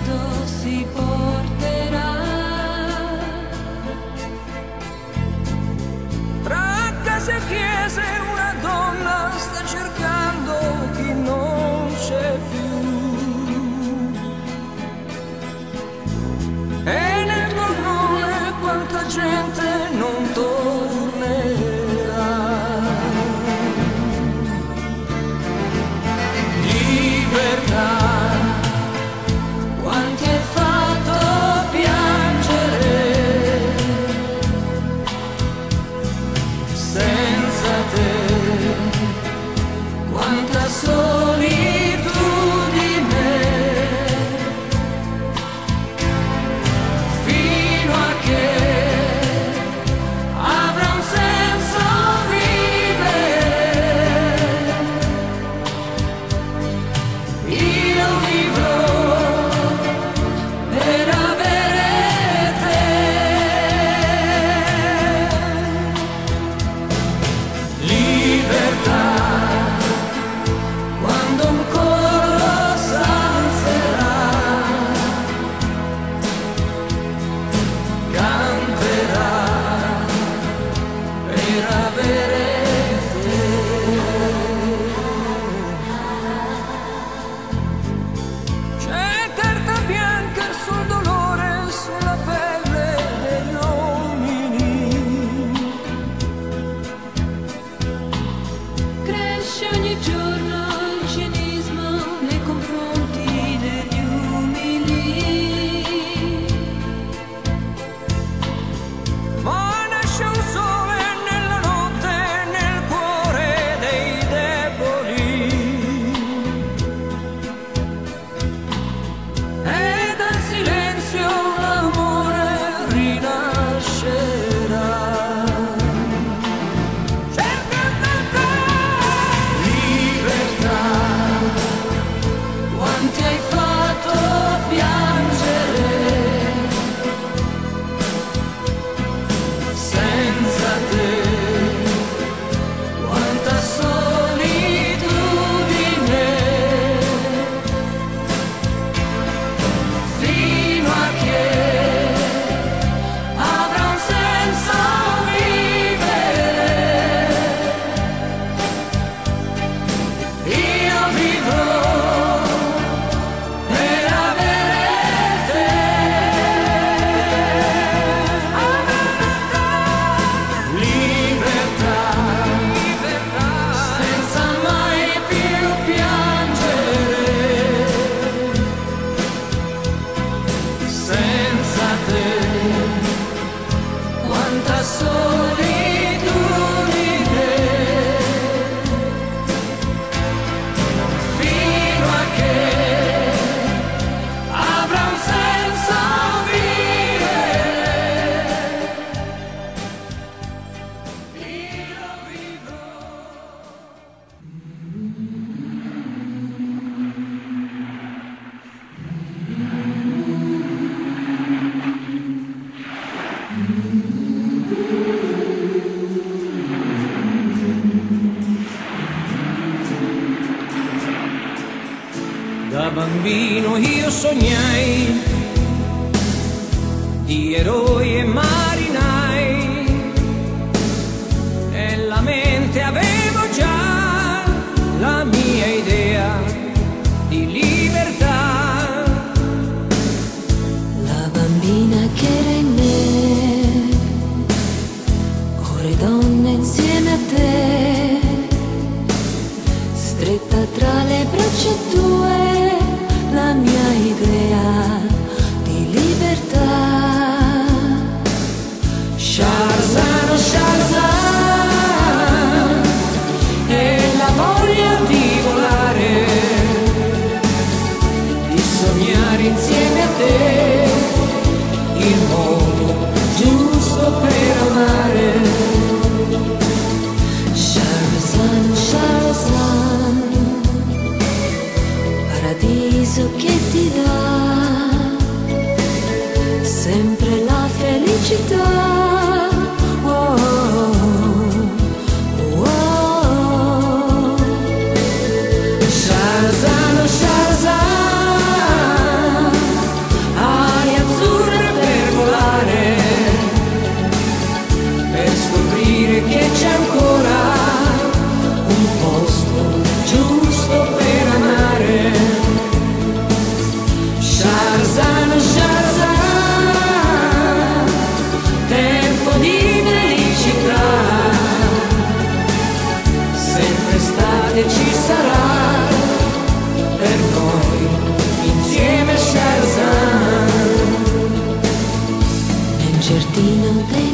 gatos y por mirabeira. Da bambino io sognai di eroi e marinai e la mente avevo già la mia idea di libertà. La bambina che era in me, ore donne insieme a te, stretta tra le braccia tue. Sarà per noi insieme Sherzan nel giardino dei